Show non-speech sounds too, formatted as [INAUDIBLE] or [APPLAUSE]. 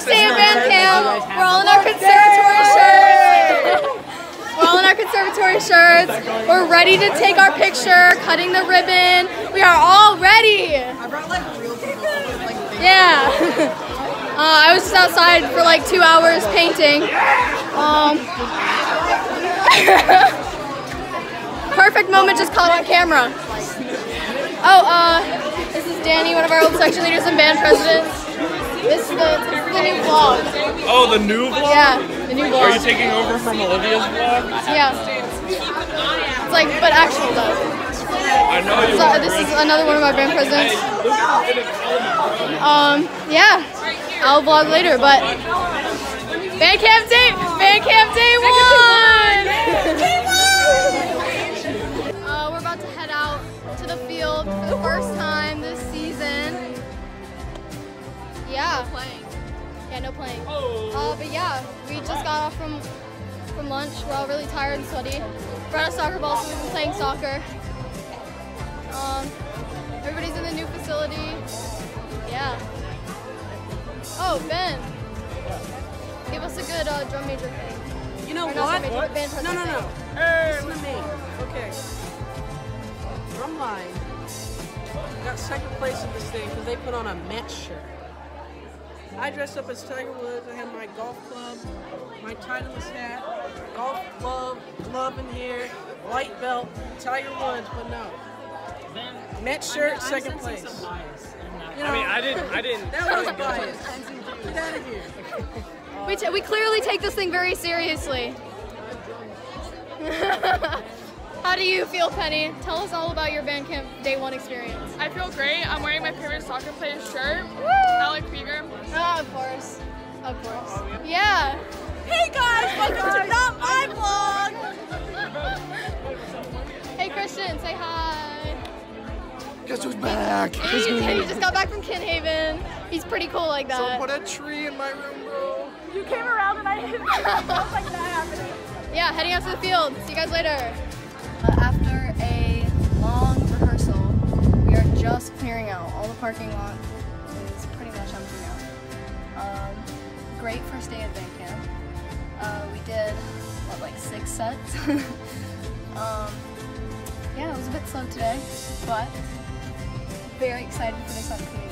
first day of camp. We're all in our conservatory shirts. We're all in our conservatory shirts. We're ready to take our picture, cutting the ribbon. We are all ready. I brought like real people. Yeah. [LAUGHS] Uh, I was just outside for like two hours painting. Um, [LAUGHS] perfect moment just caught on camera. Oh, uh, this is Danny, one of our old section leaders and band presidents. This is the, this is the new vlog. Oh, the new vlog? Yeah, the new vlog. Are you taking over from Olivia's vlog? Yeah. It's like, but actual though. I know you so, This is another one of my brand presents. Um, yeah. I'll vlog later, but Bandcamp Day! Bandcamp Day 1! Playing. Uh, but yeah, we just got off from from lunch. We're all really tired and sweaty. Brought a soccer ball, so we've been playing soccer. Um, everybody's in the new facility. Yeah. Oh, Ben. Give us a good uh, drum major thing. You know Or not what? drum major, but band No, no, no. thing. Hey, listen to me. Okay. Drumline got second place in this thing because they put on a Mets shirt. I dressed up as Tiger Woods. I had my golf club, my Titleist hat, golf glove, glove in here, white belt, Tiger Woods, but no. Mets shirt, second place. You know, I mean, I didn't. I didn't. that was bias. Get out of here. We, t- we clearly take this thing very seriously. [LAUGHS] How do you feel, Penny? Tell us all about your band camp day one experience. I feel great. I'm wearing my favorite soccer player's shirt, Ali Krieger. Oh, ah, of course. Of course. Yeah. Hey guys, welcome to Not My Vlog. Hey, Christian, say hi. Guess who's back? He, he just got back from Kinhaven. He's pretty cool like Someone that. put a tree in my room, bro. You came around and I [LAUGHS] hit like that happening. Yeah, heading out to the field. See you guys later. After a long rehearsal, we are just clearing out. All the parking lot is pretty much empty now. Um, great first day at band camp. Uh, we did, what, like six sets? [LAUGHS] um, yeah, it was a bit slow today, but very excited for this opportunity.